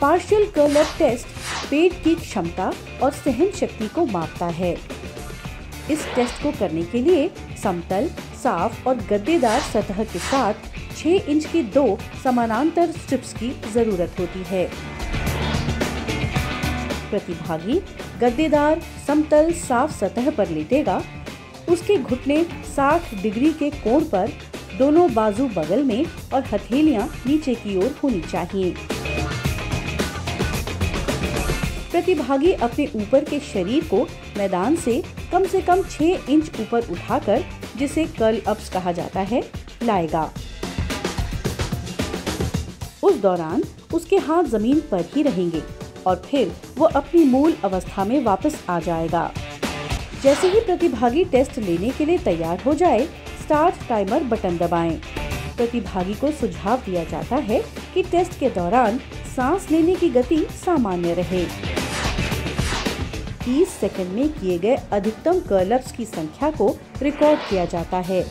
Partial curl test पेट की क्षमता और सहन शक्ति को मापता है। इस टेस्ट को करने के लिए समतल, साफ़ और गद्देदार सतह के साथ 6 इंच की दो समानांतर स्ट्रिप्स की ज़रूरत होती है। प्रतिभागी गद्देदार समतल, साफ़ सतह पर लेटेगा। उसके घुटने 60 डिग्री के कोण पर, दोनों बाजू बगल में और हथेलियाँ नीचे की ओर होनी चाहिए। प्रतिभागी अपने ऊपर के शरीर को मैदान से कम से कम 6 इंच ऊपर उठाकर, जिसे कर्ल अप्स कहा जाता है, लाएगा उस दौरान उसके हाथ ज़मीन पर ही रहेंगे और फिर वो अपनी मूल अवस्था में वापस आ जाएगा जैसे ही प्रतिभागी टेस्ट लेने के लिए तैयार हो जाए स्टार्ट टाइमर बटन दबाएँ। प्रतिभागी को सुझाव दिया जाता है कि टेस्ट के दौरान सांस लेने की गति सामान्य रहे। 30 सेकंड में किए गए अधिकतम कर्लअप्स की संख्या को रिकॉर्ड किया जाता है।